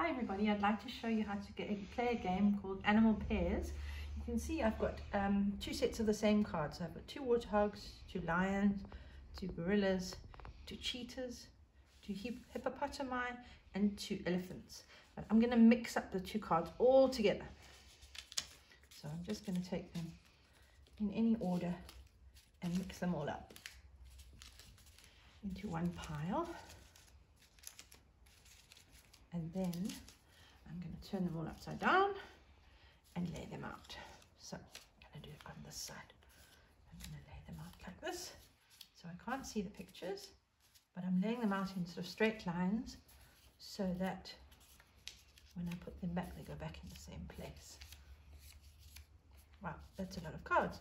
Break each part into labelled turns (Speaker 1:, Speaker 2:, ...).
Speaker 1: Hi everybody, I'd like to show you how to get, play a game called Animal Pairs. You can see I've got um, two sets of the same cards. I've got two warthogs, two lions, two gorillas, two cheetahs, two hippopotami and two elephants. I'm going to mix up the two cards all together. So I'm just going to take them in any order and mix them all up into one pile and then I'm going to turn them all upside down and lay them out. So I'm going to do it on this side. I'm going to lay them out like this. So I can't see the pictures, but I'm laying them out in sort of straight lines so that when I put them back, they go back in the same place. Wow, that's a lot of cards.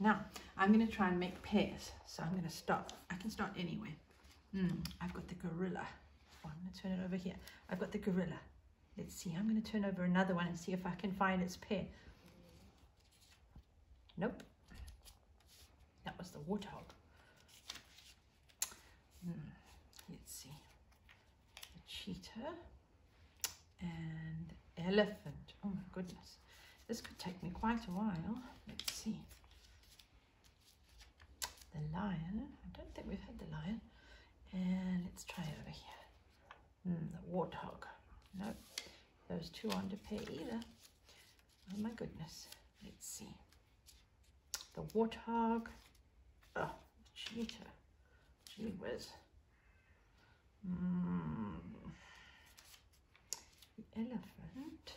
Speaker 1: Now, I'm going to try and make pairs. So I'm going to start. I can start anywhere. Mm, I've got the gorilla. Oh, I'm going to turn it over here. I've got the gorilla. Let's see. I'm going to turn over another one and see if I can find its pair. Nope. That was the warthog. Hmm. Let's see. The cheetah and elephant. Oh my goodness. This could take me quite a while. Let's see. The lion. I don't think we've had the lion. And let's try over here. Mm, the warthog. No, those two aren't a pair either. Oh my goodness. Let's see. The warthog. Oh, cheetah. Gee whiz. Mm. The elephant.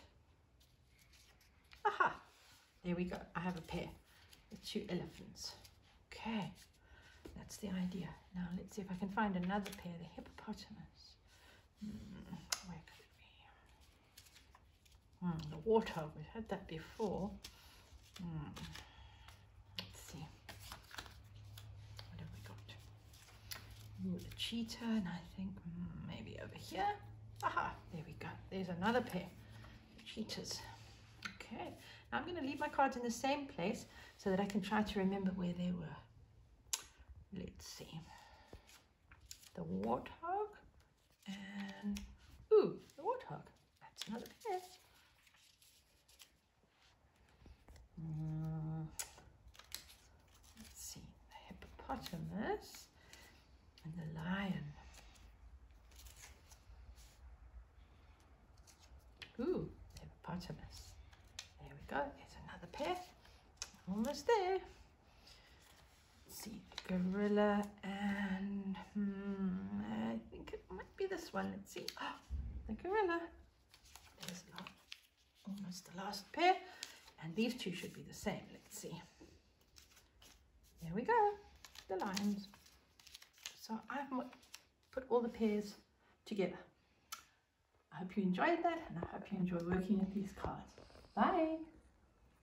Speaker 1: Aha! There we go. I have a pair. The two elephants. Okay. That's the idea. Now let's see if I can find another pair. The hippopotamus. Hmm, where could it Hmm, the water, we've had that before. Hmm. Let's see. What have we got? Ooh, the cheetah, and I think maybe over here. Aha, there we go. There's another pair. The cheetahs. Okay, now I'm going to leave my cards in the same place so that I can try to remember where they were. Let's see. The warthog and, ooh, the warthog. That's another pair. Mm. Let's see, the hippopotamus and the lion. Ooh, the hippopotamus. There we go, there's another pair. Almost there. Let's see, the gorilla and, hmm, I think it might be this one. Let's see. Oh, the gorilla. There's almost the last pair. And these two should be the same. Let's see. The lines. So I've put all the pairs together. I hope you enjoyed that and I hope you enjoy working with these cards. Bye.